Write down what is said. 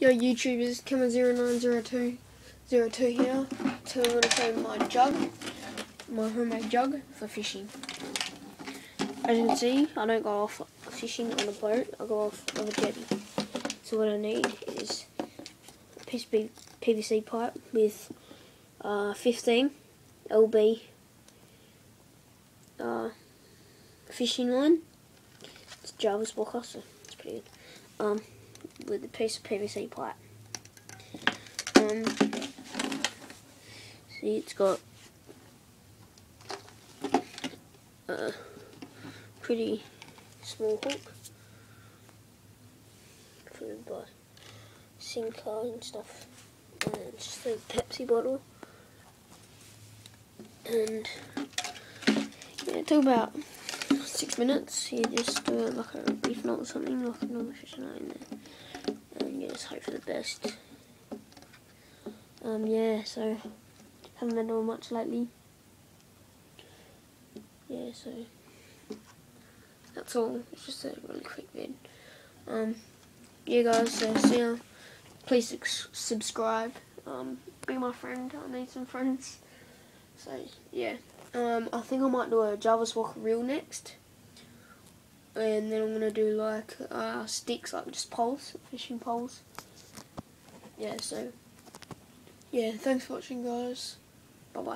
Yo YouTubers, Camo090202 here. So I'm going to show my jug, my homemade jug for fishing. As you can see, I don't go off fishing on a boat, I go off of a jetty. So what I need is a piece of PVC pipe with uh, 15 LB uh, fishing line. It's Jarvis Walker, so it's pretty good. Um, with a piece of PVC pipe. Um, see, it's got a pretty small hook for the sinker and stuff. And just a Pepsi bottle. And yeah, took about six minutes. You just do it like a reef knot or something, like a normal fishing line there and you just hope for the best. Um, yeah, so haven't been doing much lately. Yeah, so that's all. It's just a really quick vid. Um, yeah, guys. So see you. Please subscribe. Um, be my friend. I need some friends. So yeah. Um, I think I might do a Jarvis Walker reel next and then I'm gonna do like uh, sticks, like just poles, fishing poles. Yeah, so yeah, thanks for watching, guys. Bye bye.